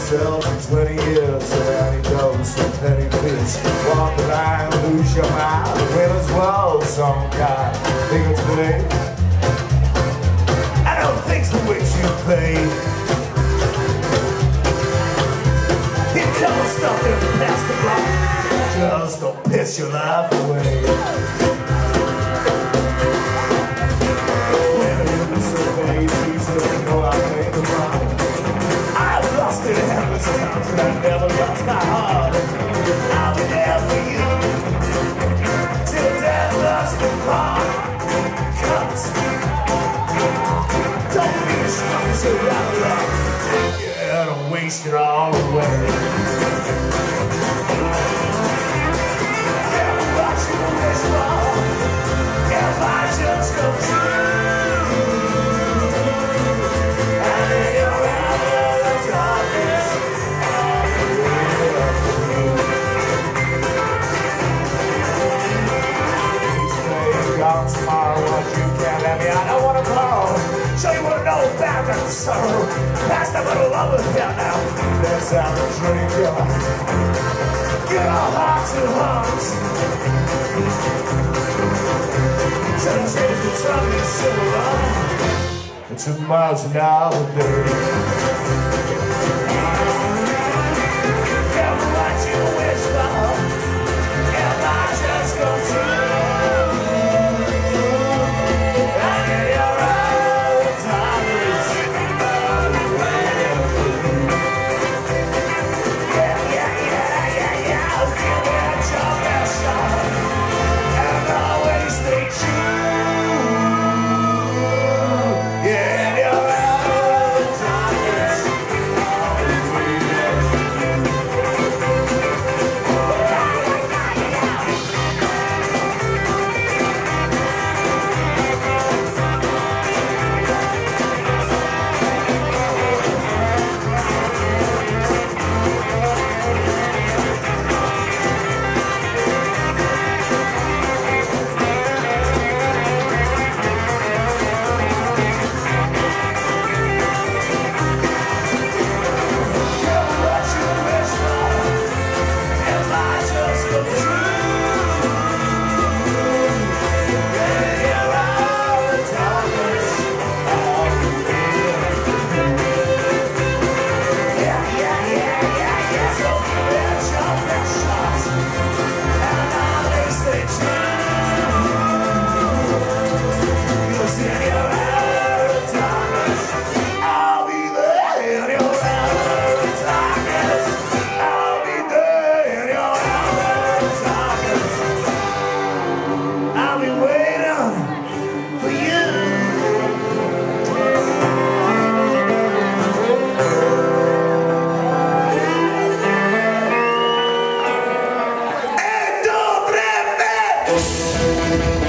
yourself in 20 years and he knows some petty fish. Walk the line, lose your mind, win as well, some kind. Think of today. I don't think the way you play. Here comes something past the block. Just don't piss your life away. Don't waste that sorrow Pass that little over here now Let's have a drink Give our hearts to hearts Turn change the trumpet and civil Two miles an hour, baby Música